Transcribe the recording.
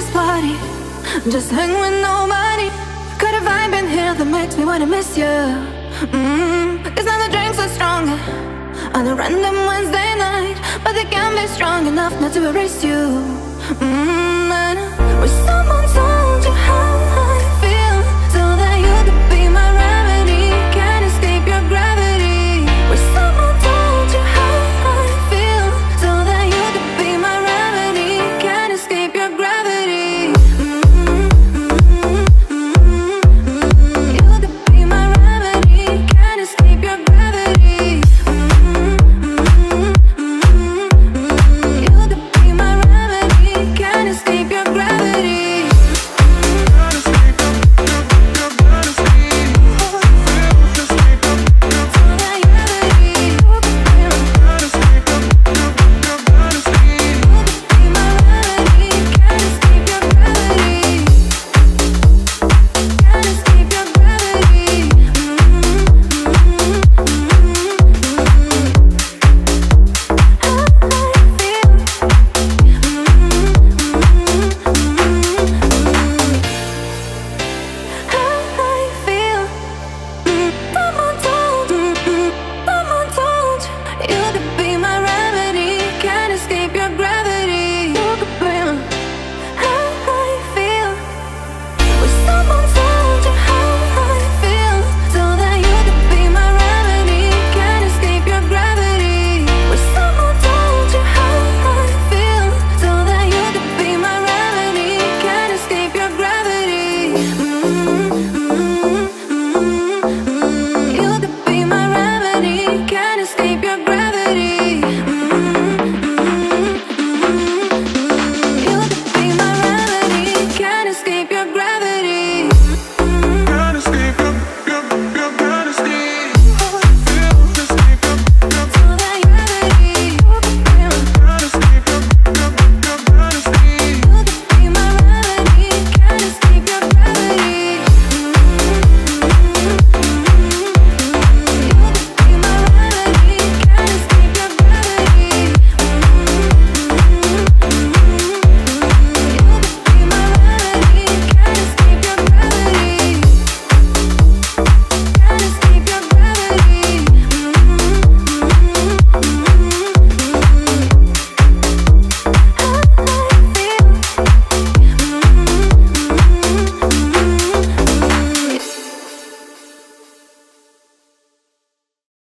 this party Just hang with nobody Got a vibe in here that makes me wanna miss you mm-hmm. Cause now the drinks are stronger On a random Wednesday night But they can't be strong enough not to erase you mm-hmm.